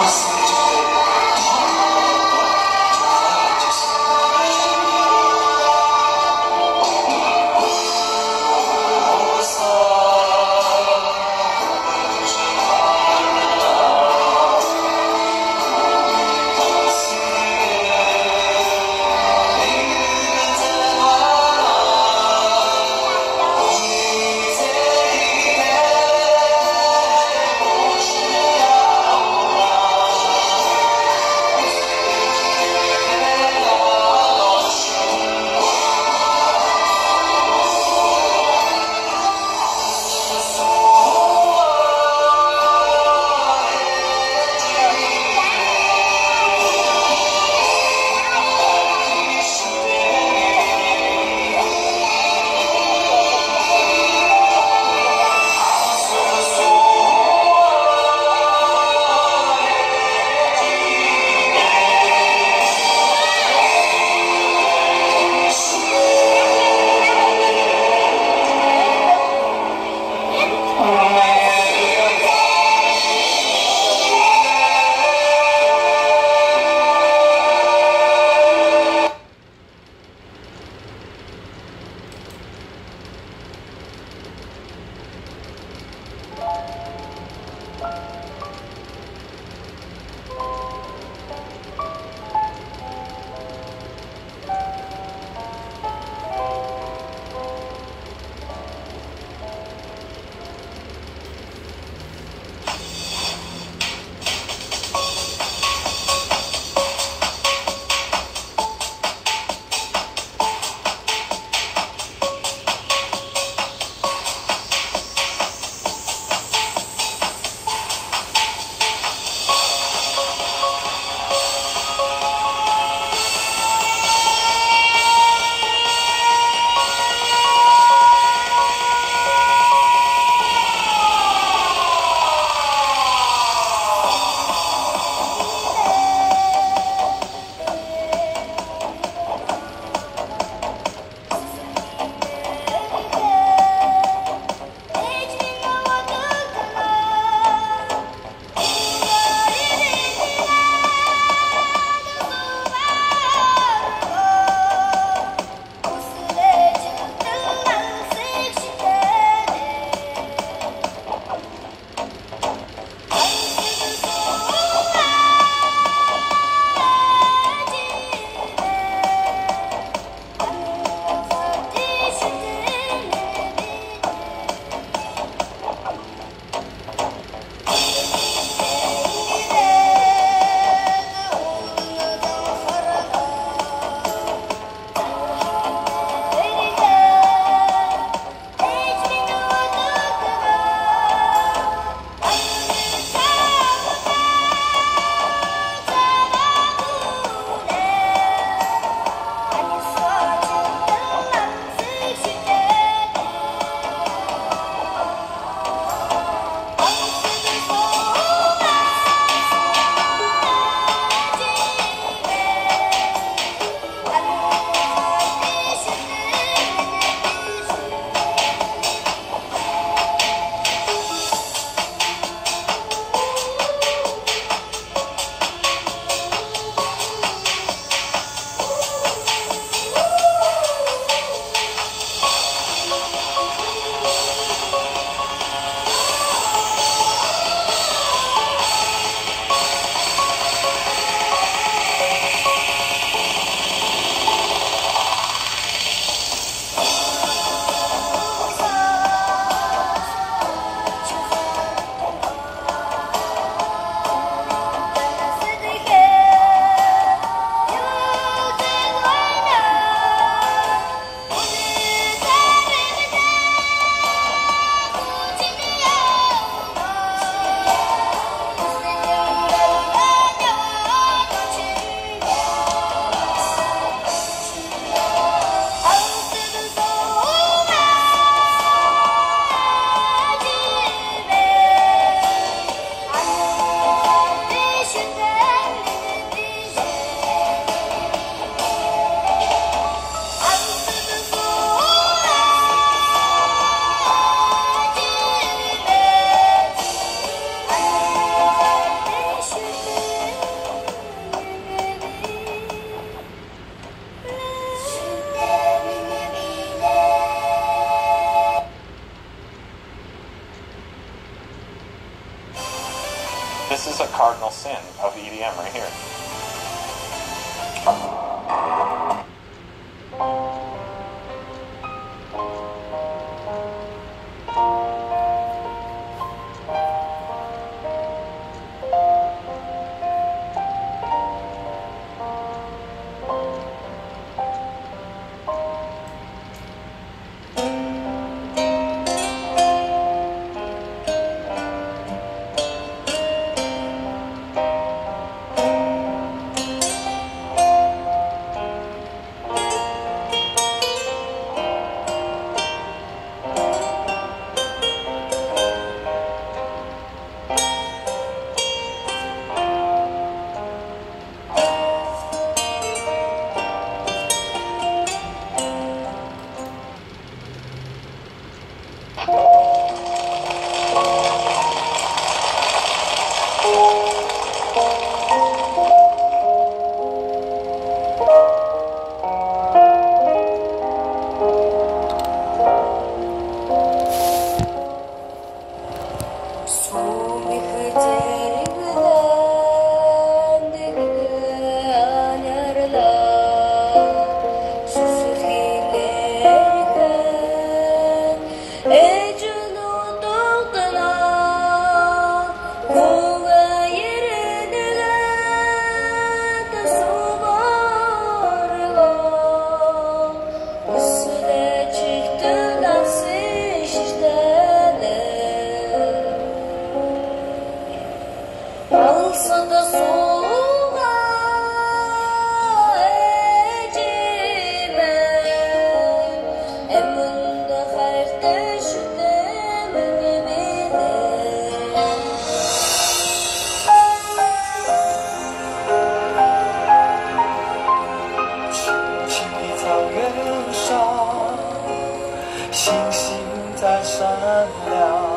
Nossa! Cardinal sin of EDM right here. 上星星在闪亮。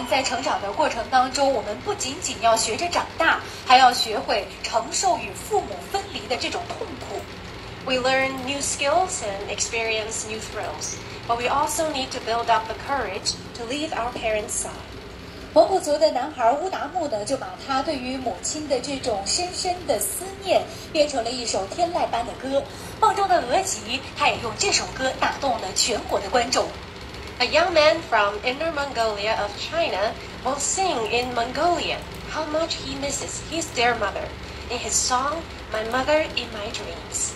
们在成长的过程当中，我们不仅仅要学着长大，还要学会承受与父母分离的这种痛苦。We learn new skills and experience new thrills, but we also need to build up the courage to leave our parents' side. 蒙古族的男孩乌达木呢，就把他对于母亲的这种深深的思念，变成了一首天籁般的歌。梦中的额吉，他也用这首歌打动了全国的观众。A young man from Inner Mongolia of China will sing in Mongolian how much he misses his dear mother in his song My Mother in My Dreams.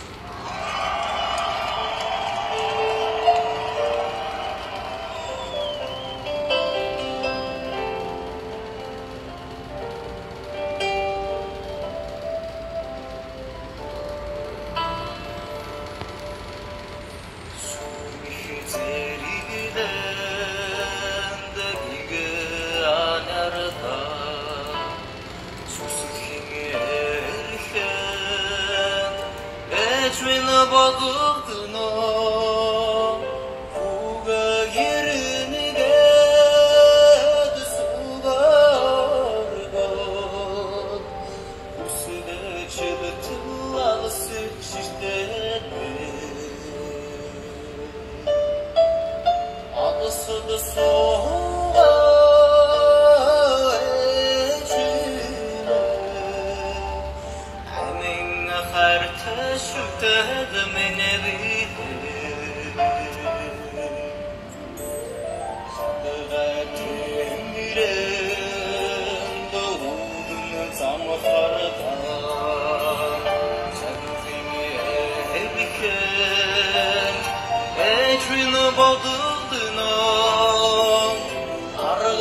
Between the bottles.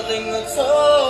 holding the toll.